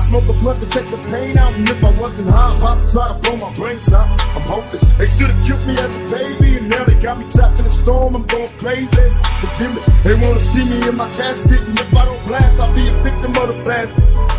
smoke a blunt to take the pain out. And if I wasn't high, I'd try to blow my brains out. I'm hopeless. They should've killed me as a baby, and now they got me trapped in a storm. I'm going crazy. Forgive me. They wanna see me in my casket, and if I don't blast, I'll be a victim of the blast.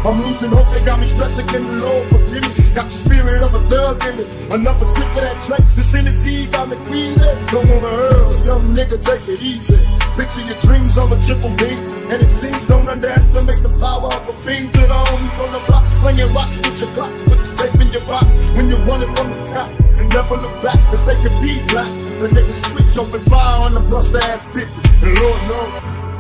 I'm losing hope. They got me stressing. Can the Lord forgive me? Got the spirit of a thug in me. Another sip of that drink. This Tennessee got me queasy. Don't wanna hurl, young nigga, take it easy. Picture your dreams on a triple beam. And it seems don't underestimate the power of a fiend to the homies on the block. Slinging rocks with your clock. Put the tape in your box when you're running from the cop. And never look back, cause they could be black. The niggas switch open fire on the bust ass bitches. And Lord knows.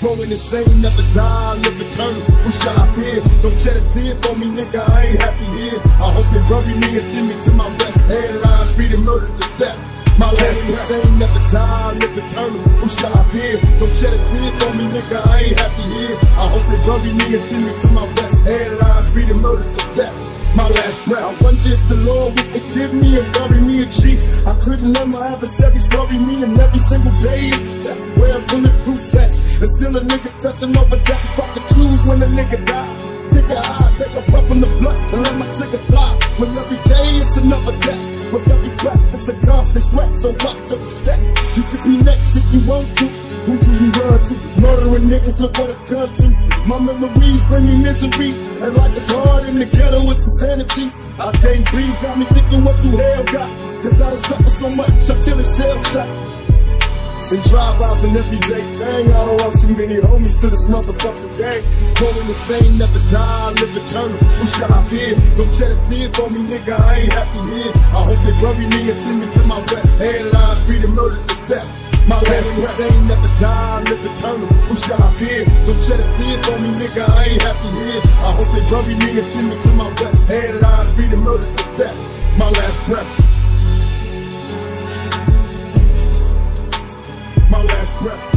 Growing insane, never die, live eternal. Who shall I fear? Don't shed a tear for me, nigga. I ain't happy here. I hope they bury me and send me to my best headlines, beating murder to death. My last insane, never die, live eternal. Who shall I fear? Don't shed a tear for me, nigga. I ain't happy here. I hope they bury me and send me to my best headlines, beating murder to death my last breath. I wonder if the Lord would forgive me and bury me a chief. I couldn't let my adversaries worry me, and every single day is a test. Wear a bulletproof vest, and still a nigga testing over. Fuck the clues when a nigga die. Take a high, take a puff in the blood, and let my trigger fly. But every day is another death. With every breath, it's a constant threat. So watch your step. You kiss me next if you want to. Who do you run to? Murdering niggas, look what it's done to. My memories bring me misery. And life is hard in the ghetto, it's insanity. I can't breathe, got me thinking what the hell got. Cause I done suffer so much I'm it's shell And drive-outs and everyday bang. I don't want too many homies to this motherfucking gang. Going insane, never die, live eternal. Who shall I fear? Don't shed a tear for me, nigga. I ain't happy here. I hope they bury me and send me to my best headlines, beating murder to death. My last breath ain't never die, live eternal. Who shall I fear? Don't shed a tear for me, nigga. I ain't happy here. I hope they bury me and send me to my best breath.